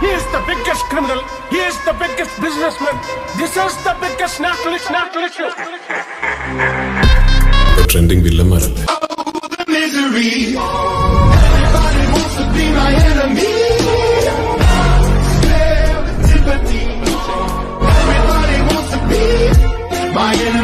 He is the biggest criminal. He is the biggest businessman. This is the biggest nationalist. nationalist. national issue. National issue. Oh, the misery. Everybody wants to be my enemy. Spare sympathy. Everybody wants to be my enemy.